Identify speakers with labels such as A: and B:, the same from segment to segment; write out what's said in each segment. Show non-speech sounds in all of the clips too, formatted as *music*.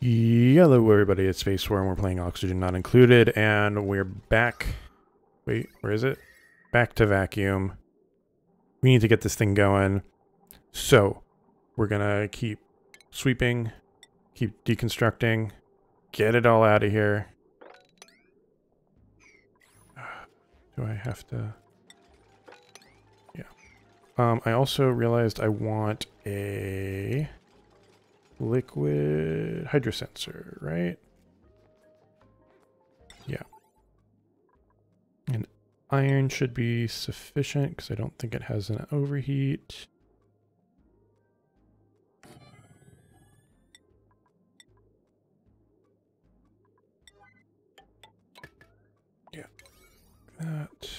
A: Hello everybody, it's SpaceWorm we're playing Oxygen Not Included and we're back. Wait, where is it? Back to vacuum. We need to get this thing going. So, we're gonna keep sweeping, keep deconstructing, get it all out of here. *sighs* Do I have to... Yeah. Um, I also realized I want a liquid hydrosensor, right? Yeah. And iron should be sufficient because I don't think it has an overheat. Yeah. That.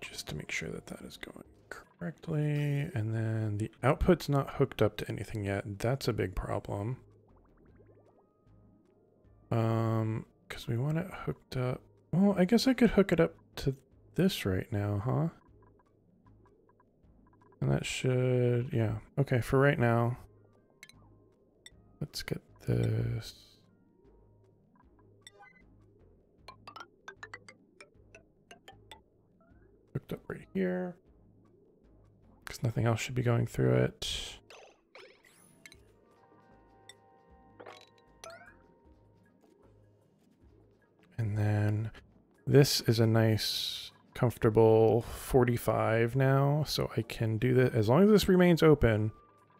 A: Just to make sure that that is going correctly. And then the output's not hooked up to anything yet. That's a big problem. Um, because we want it hooked up. Well, I guess I could hook it up to this right now, huh? And that should, yeah. Okay, for right now, let's get this. Hooked up right here because nothing else should be going through it. And then this is a nice, comfortable 45 now, so I can do that. As long as this remains open,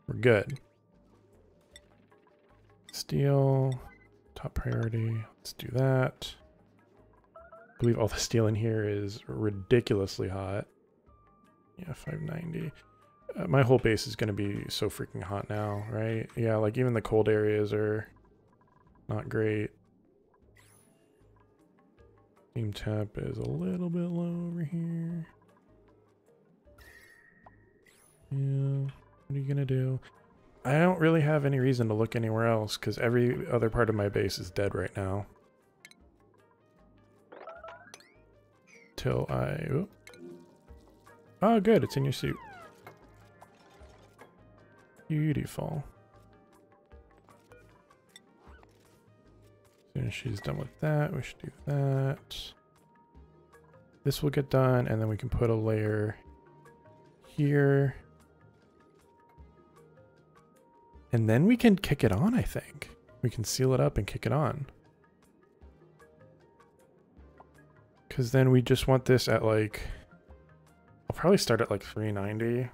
A: we're good. Steel, top priority, let's do that. I believe all the steel in here is ridiculously hot. Yeah, 590. Uh, my whole base is going to be so freaking hot now, right? Yeah, like even the cold areas are not great. Steam temp is a little bit low over here. Yeah, what are you going to do? I don't really have any reason to look anywhere else because every other part of my base is dead right now. Till I... Oh, good. It's in your suit. Beautiful. As soon as she's done with that, we should do that. This will get done, and then we can put a layer here. And then we can kick it on, I think. We can seal it up and kick it on. Because then we just want this at like... I'll probably start at like 390.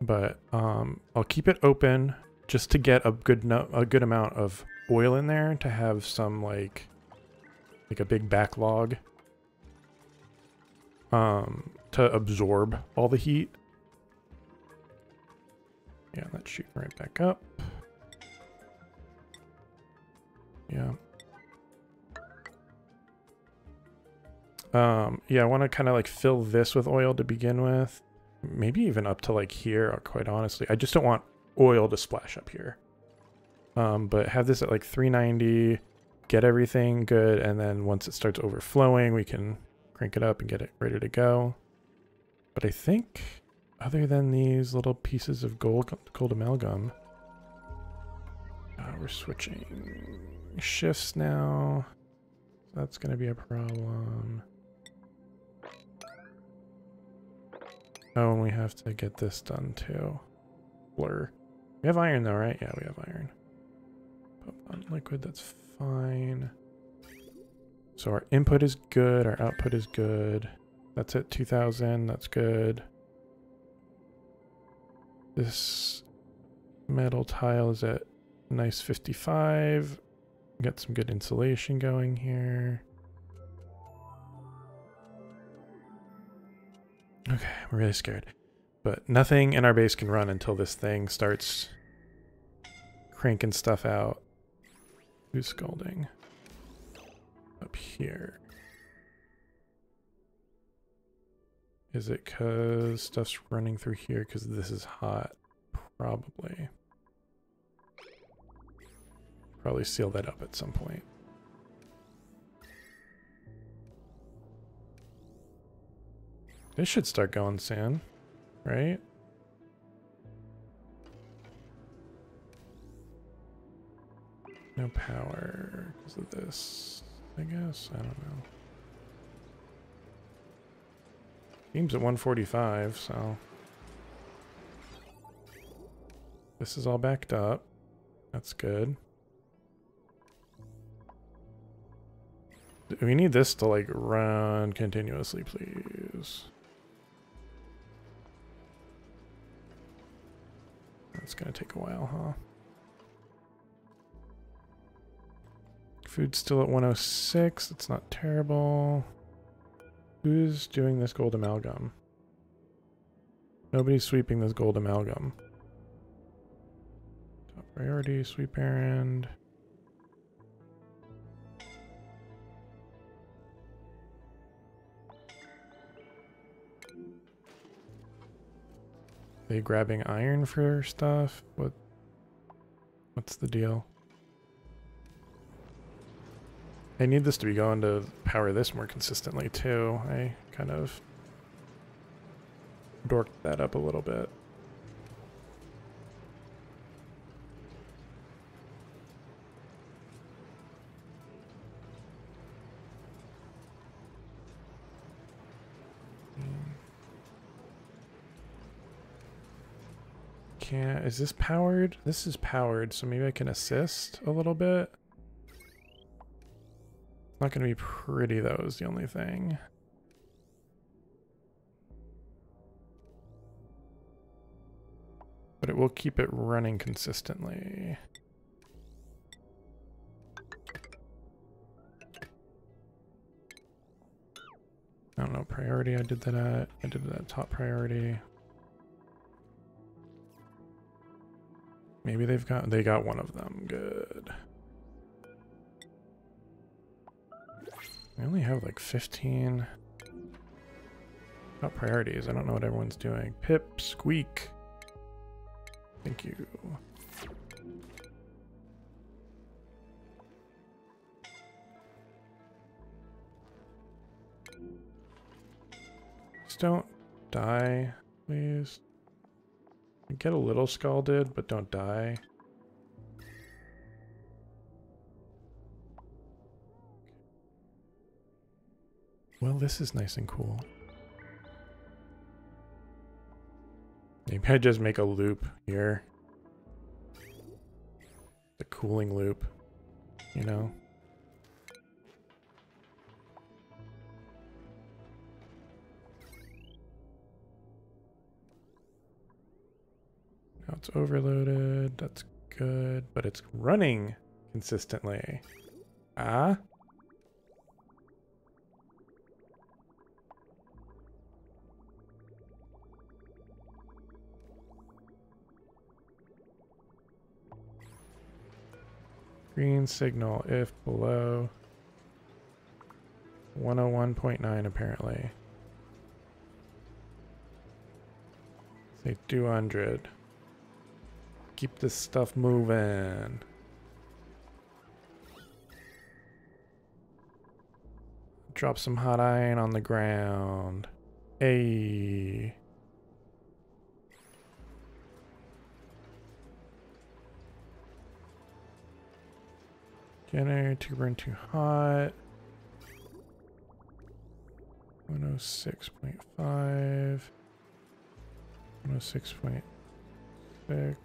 A: But um, I'll keep it open just to get a good no a good amount of oil in there to have some like like a big backlog um, to absorb all the heat. Yeah, let's shoot right back up. Yeah. Um, yeah, I want to kind of like fill this with oil to begin with. Maybe even up to like here, quite honestly. I just don't want oil to splash up here. Um, but have this at like 390, get everything good, and then once it starts overflowing, we can crank it up and get it ready to go. But I think other than these little pieces of gold, gold amalgam, uh, we're switching shifts now. That's going to be a problem. Oh, and we have to get this done too. Blur. We have iron though, right? Yeah, we have iron. Put on liquid, that's fine. So our input is good, our output is good. That's at 2000, that's good. This metal tile is at nice 55. Got some good insulation going here. Okay, I'm really scared. But nothing in our base can run until this thing starts cranking stuff out. Who's scalding? Up here. Is it because stuff's running through here because this is hot? Probably. Probably seal that up at some point. This should start going soon. right? No power because of this, I guess. I don't know. Seems at 145, so. This is all backed up. That's good. We need this to like run continuously, please. That's gonna take a while, huh? Food's still at 106. It's not terrible. Who's doing this gold amalgam? Nobody's sweeping this gold amalgam. Top priority, sweep errand. They grabbing iron for stuff? What? What's the deal? I need this to be going to power this more consistently too. I kind of dorked that up a little bit. Can't, is this powered? This is powered, so maybe I can assist a little bit. Not to be pretty, though, is the only thing. But it will keep it running consistently. I don't know, priority I did that at. I did that top priority. Maybe they've got, they got one of them. Good. I only have like 15 top priorities. I don't know what everyone's doing. Pip, squeak. Thank you. Just don't die, please. Get a little scalded, but don't die. Well, this is nice and cool. Maybe I just make a loop here. The cooling loop, you know? It's overloaded, that's good, but it's running consistently. Ah? Green signal if below 101.9 apparently. Say 200. Keep this stuff moving. Drop some hot iron on the ground. Hey. Generator to burn too hot. 106.5. 106.6.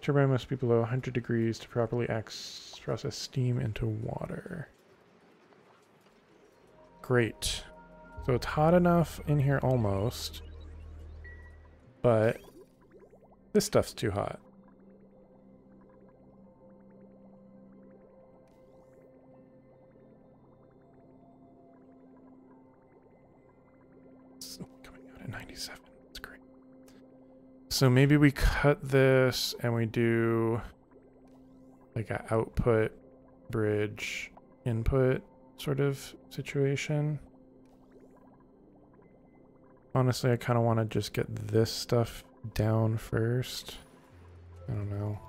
A: Turbine must be below 100 degrees to properly process steam into water. Great. So it's hot enough in here almost, but this stuff's too hot. So maybe we cut this and we do like an output bridge input sort of situation. Honestly, I kind of want to just get this stuff down first. I don't know.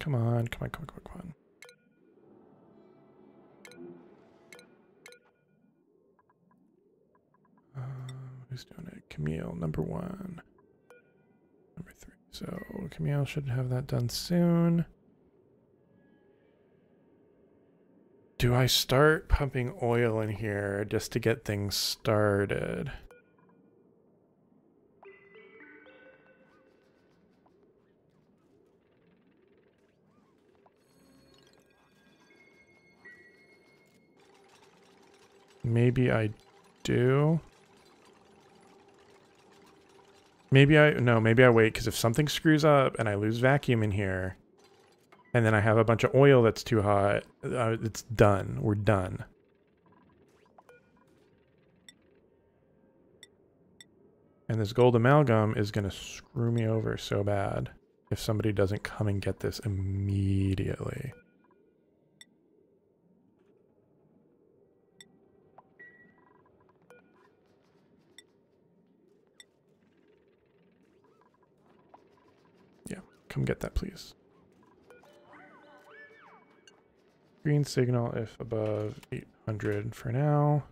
A: Come on, come on, come on, come on, come on. Who's doing it? Camille, number one. Number three. So Camille should have that done soon. Do I start pumping oil in here just to get things started? Maybe I do. Maybe I, no, maybe I wait, because if something screws up and I lose vacuum in here, and then I have a bunch of oil that's too hot, uh, it's done. We're done. And this gold amalgam is going to screw me over so bad if somebody doesn't come and get this immediately. Come get that, please. Green signal if above 800 for now.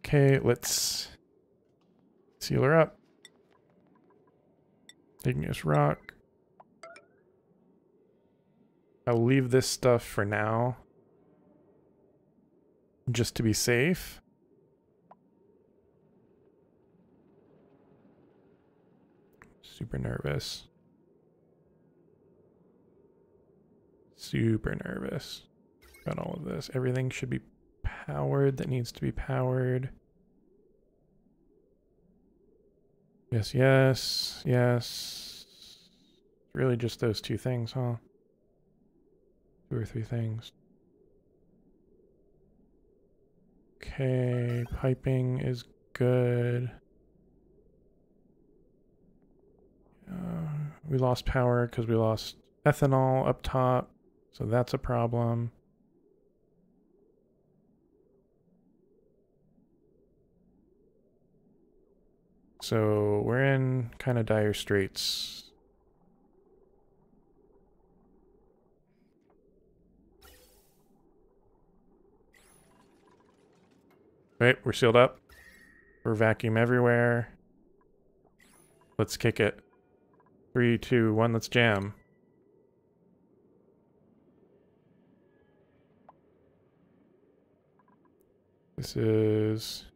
A: Okay, let's seal her up. Igneous rock. I'll leave this stuff for now. Just to be safe. Super nervous. Super nervous about all of this. Everything should be powered that needs to be powered. Yes, yes, yes. Really just those two things, huh? Two or three things. Okay, piping is good. Uh, we lost power because we lost ethanol up top. So that's a problem. So we're in kind of dire straits. Right, we're sealed up. We're vacuum everywhere. Let's kick it. Three, two, one, let's jam. This is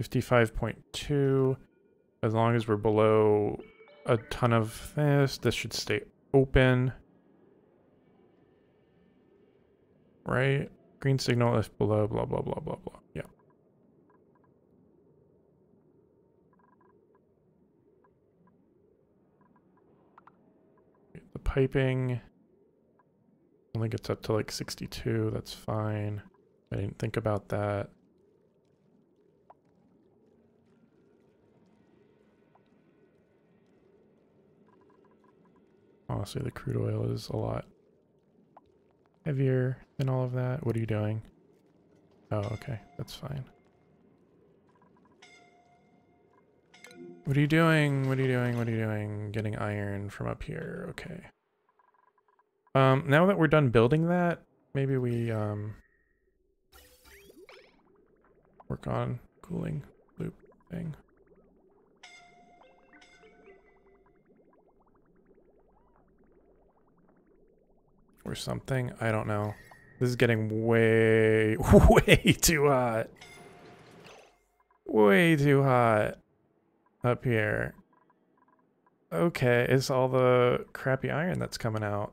A: 55.2. As long as we're below a ton of this, this should stay open. Right? Green signal if below, blah, blah, blah, blah, blah. Yeah. The piping only gets up to like 62. That's fine. I didn't think about that. Honestly, the crude oil is a lot heavier than all of that. What are you doing? Oh, okay. That's fine. What are you doing? What are you doing? What are you doing? Getting iron from up here. Okay. Um, now that we're done building that, maybe we, um, work on cooling loop thing. Or something. I don't know. This is getting way, *laughs* way too hot. Way too hot up here. Okay, it's all the crappy iron that's coming out.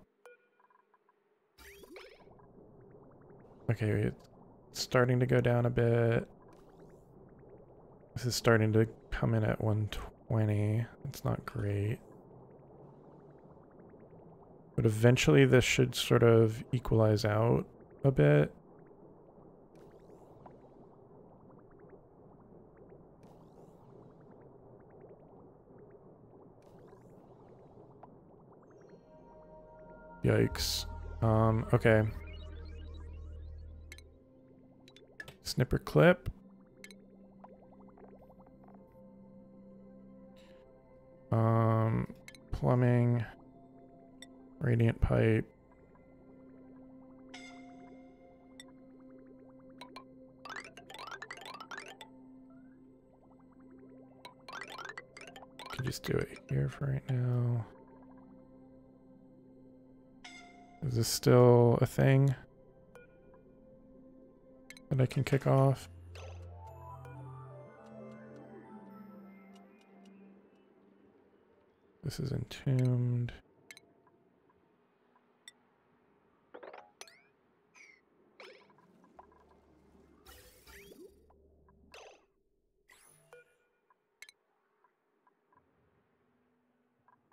A: Okay, it's starting to go down a bit. This is starting to come in at 120. It's not great. But eventually this should sort of equalize out a bit. Yikes. Um, okay. Snipper clip. Um, plumbing, radiant pipe. can just do it here for right now. Is this still a thing that I can kick off? This is entombed.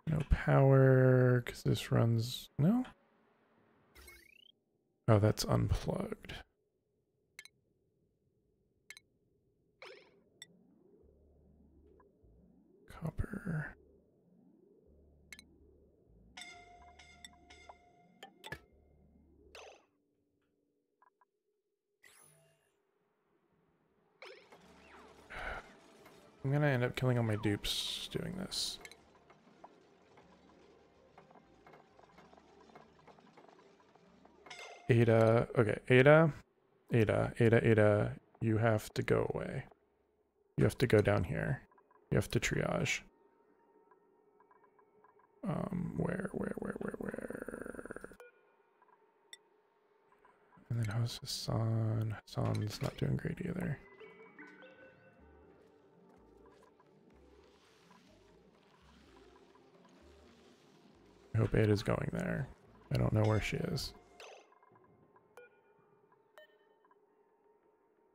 A: No power, because this runs... No? Oh, that's unplugged. I'm gonna end up killing all my dupes doing this. Ada, okay, Ada, Ada, Ada, Ada, you have to go away. You have to go down here. You have to triage. Um, where, where, where, where, where? And then how's Hassan? Hassan's not doing great either. I hope Ada's going there. I don't know where she is.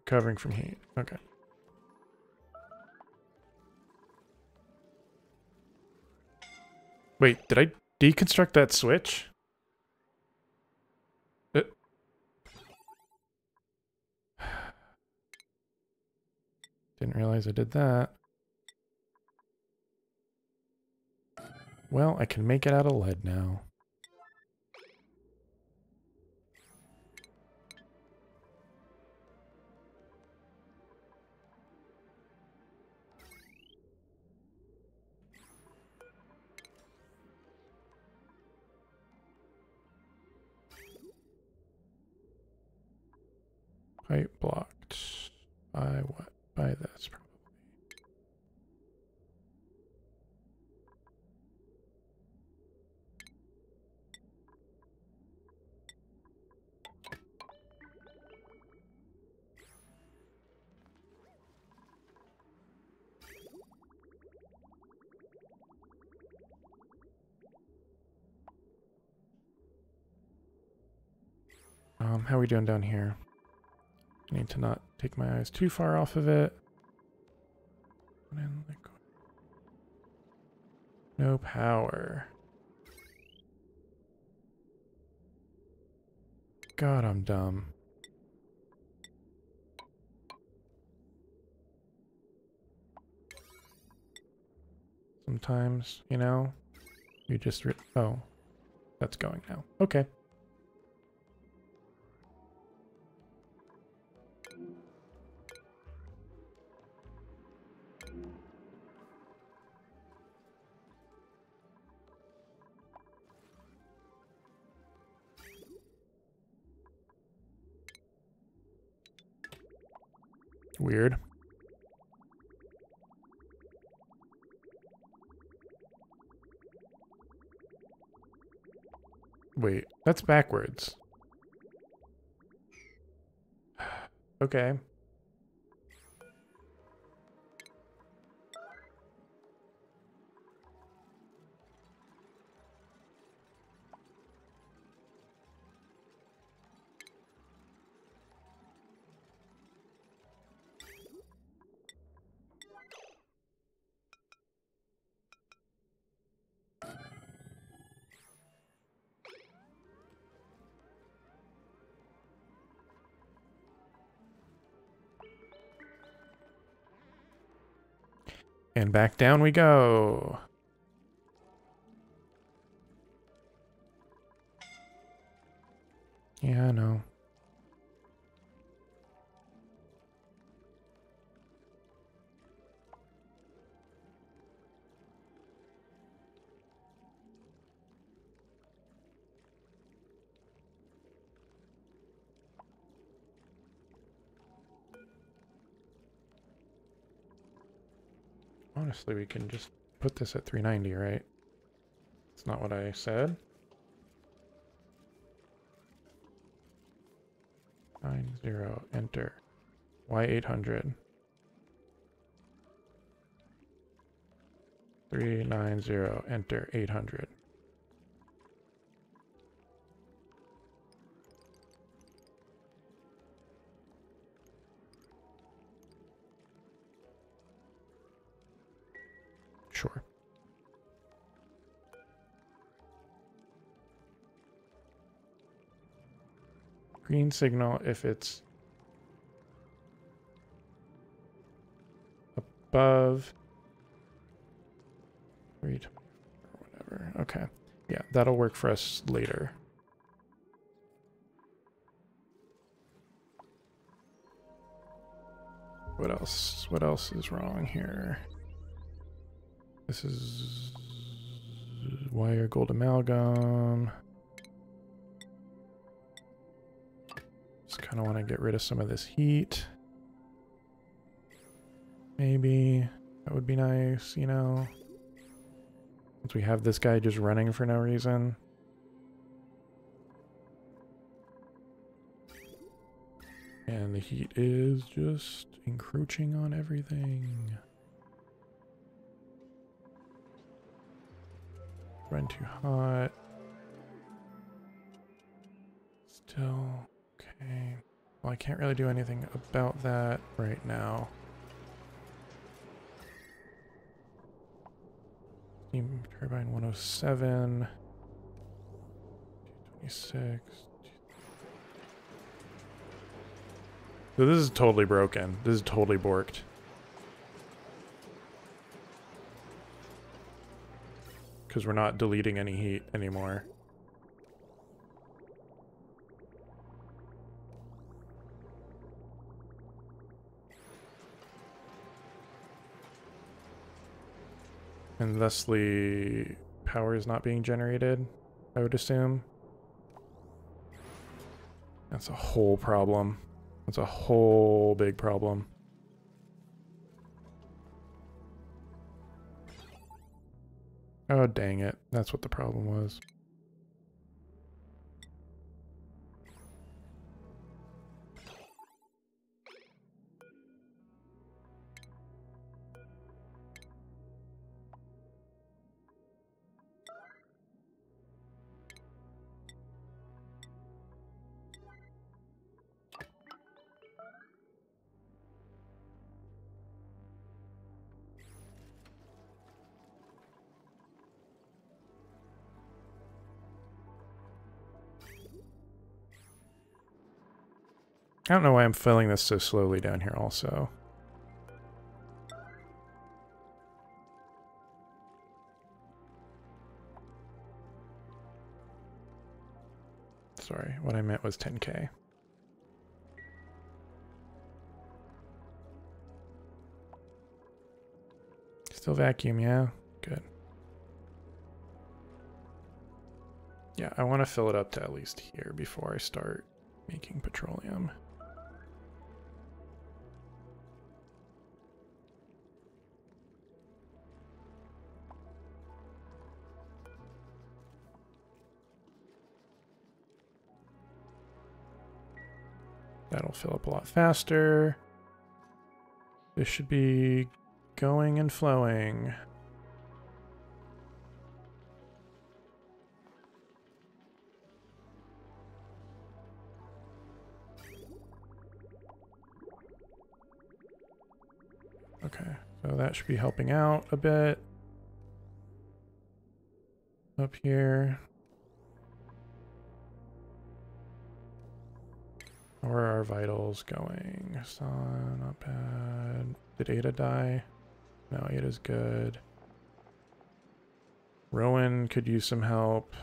A: Covering from heat. Okay. Wait, did I deconstruct that switch? Uh. It... *sighs* Didn't realize I did that. Well, I can make it out of lead now. We doing down here? I need to not take my eyes too far off of it. No power. God, I'm dumb. Sometimes, you know, you just, oh, that's going now. Okay. Weird. Wait, that's backwards. *sighs* okay. And back down we go. Yeah, I know. Honestly, we can just put this at 390, right? It's not what I said. Nine zero, enter. Y eight hundred. Three nine zero, enter eight hundred. Sure. Green signal if it's above read whatever. Okay. Yeah, that'll work for us later. What else? What else is wrong here? This is wire gold amalgam. Just kind of want to get rid of some of this heat. Maybe that would be nice, you know. Once we have this guy just running for no reason. And the heat is just encroaching on everything. Run too hot. Still okay. Well, I can't really do anything about that right now. Steam turbine 107. 226. So this is totally broken. This is totally borked. Because we're not deleting any heat anymore. And thusly, power is not being generated, I would assume. That's a whole problem. That's a whole big problem. Oh, dang it. That's what the problem was. I don't know why I'm filling this so slowly down here also. Sorry, what I meant was 10k. Still vacuum, yeah? Good. Yeah, I want to fill it up to at least here before I start making petroleum. That'll fill up a lot faster. This should be going and flowing. Okay, so that should be helping out a bit. Up here. Where are our vitals going? So not bad. Did Ada die? No, Ada's good. Rowan could use some help.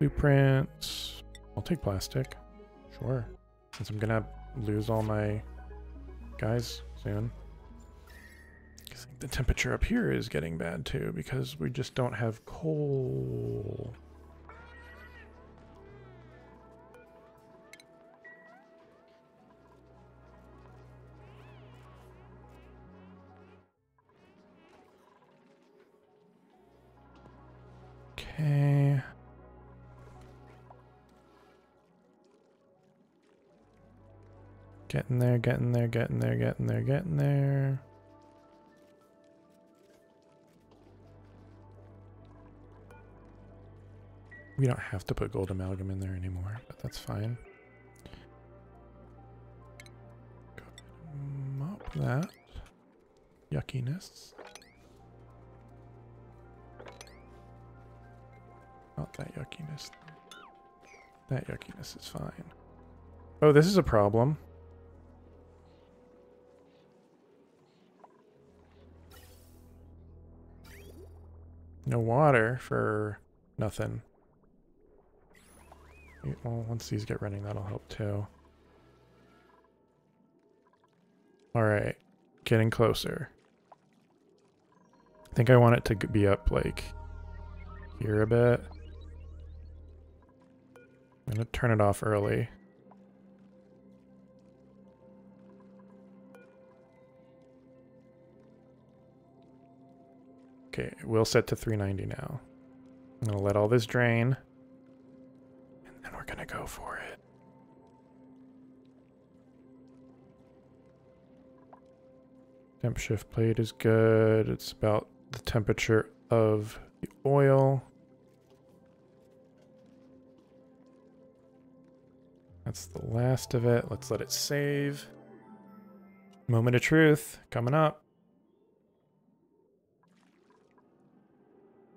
A: Blueprints. I'll take plastic. Sure. Since I'm gonna lose all my guys soon the temperature up here is getting bad too because we just don't have coal. Okay. Getting there, getting there, getting there, getting there, getting there. We don't have to put gold amalgam in there anymore, but that's fine. Go mop that yuckiness. Not that yuckiness. That yuckiness is fine. Oh, this is a problem. No water for nothing. Well, once these get running, that'll help too. Alright, getting closer. I think I want it to be up, like, here a bit. I'm going to turn it off early. Okay, we'll set to 390 now. I'm going to let all this drain. To go for it. Temp shift plate is good. It's about the temperature of the oil. That's the last of it. Let's let it save. Moment of truth coming up.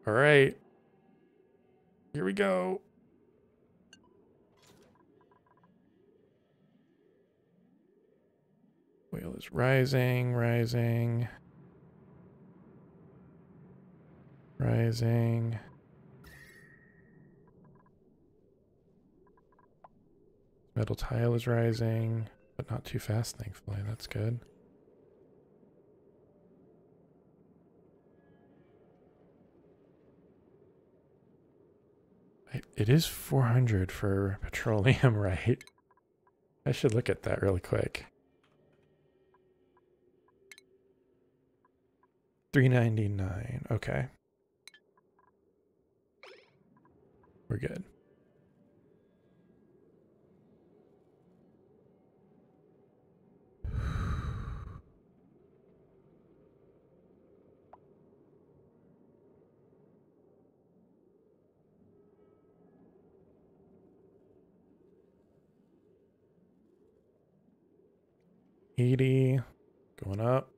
A: All right. Here we go. Oil is rising, rising, rising. Metal tile is rising, but not too fast, thankfully. That's good. It is 400 for petroleum, *laughs* right? I should look at that really quick. 399. Okay. We're good. *sighs* Eighty, going up.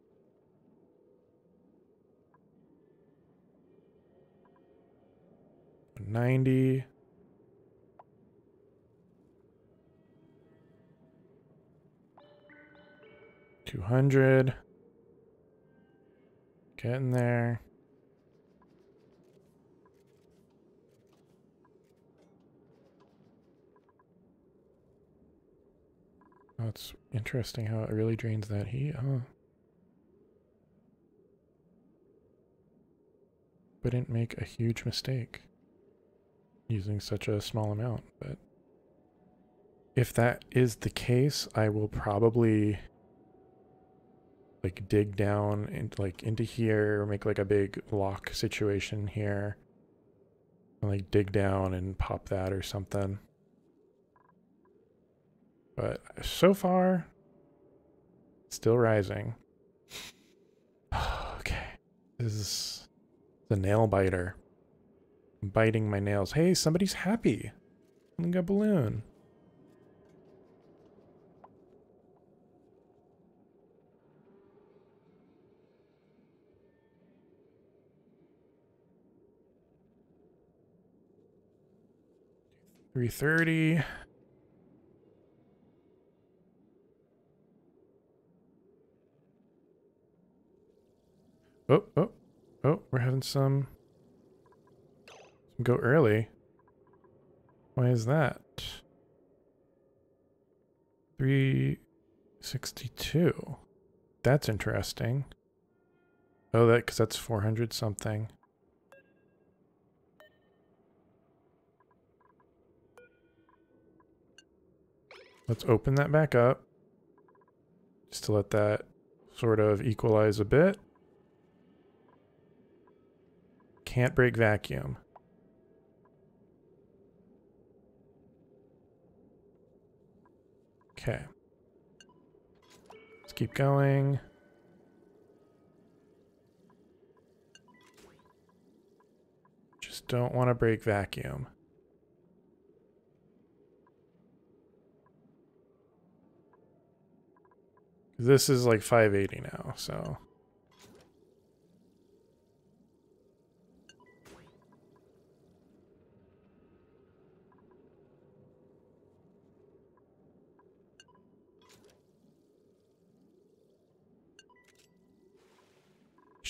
A: 90. Two hundred. Getting there. It's interesting how it really drains that heat, huh? But didn't make a huge mistake using such a small amount, but if that is the case, I will probably like dig down into like into here make like a big lock situation here. And like dig down and pop that or something. But so far, still rising. *sighs* okay. This is the nail biter biting my nails. Hey, somebody's happy. Look a balloon. Three thirty. Oh, oh, oh, we're having some Go early. Why is that? 362. That's interesting. Oh, that because that's 400 something. Let's open that back up. Just to let that sort of equalize a bit. Can't break vacuum. Okay. Let's keep going. Just don't want to break vacuum. This is like 580 now, so...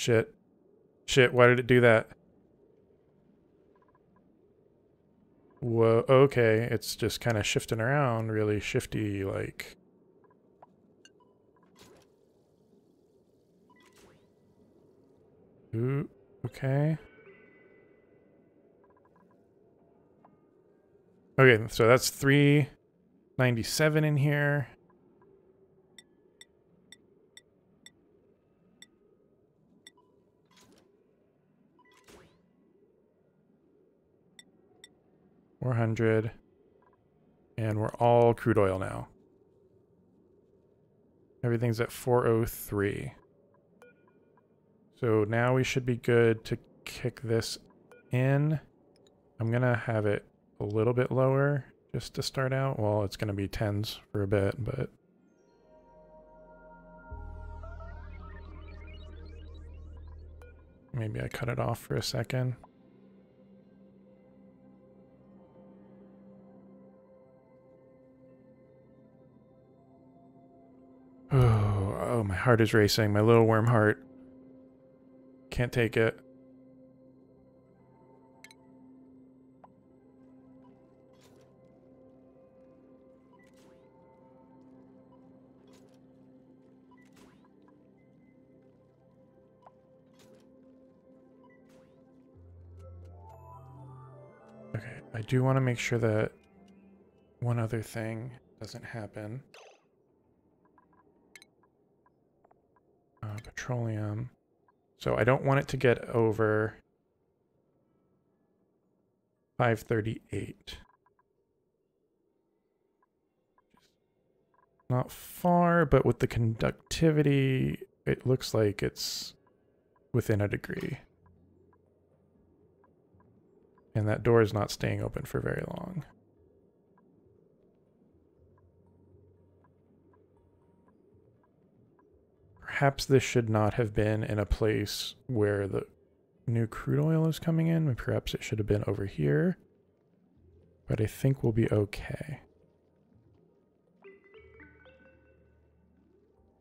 A: Shit. Shit, why did it do that? Whoa, okay, it's just kind of shifting around, really shifty, like... Ooh, okay. Okay, so that's 397 in here. Four hundred. And we're all crude oil now. Everything's at 403. So now we should be good to kick this in. I'm going to have it a little bit lower just to start out. Well, it's going to be 10s for a bit, but... Maybe I cut it off for a second. My heart is racing. My little worm heart. Can't take it. Okay, I do want to make sure that one other thing doesn't happen. Uh, petroleum. So I don't want it to get over 538. Not far, but with the conductivity, it looks like it's within a degree. And that door is not staying open for very long. Perhaps this should not have been in a place where the new crude oil is coming in. Perhaps it should have been over here. But I think we'll be okay.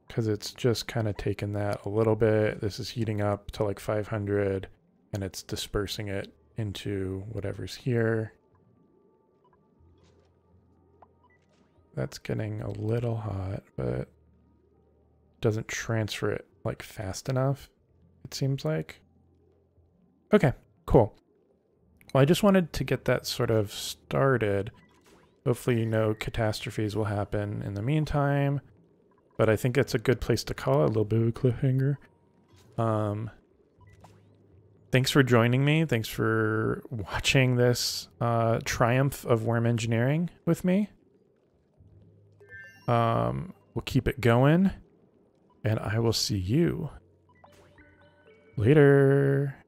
A: Because it's just kind of taken that a little bit. This is heating up to like 500 and it's dispersing it into whatever's here. That's getting a little hot, but doesn't transfer it like fast enough, it seems like. Okay, cool. Well, I just wanted to get that sort of started. Hopefully no catastrophes will happen in the meantime. But I think it's a good place to call it, a little bit of a cliffhanger. Um, thanks for joining me. Thanks for watching this uh, triumph of worm engineering with me. Um, we'll keep it going and I will see you later.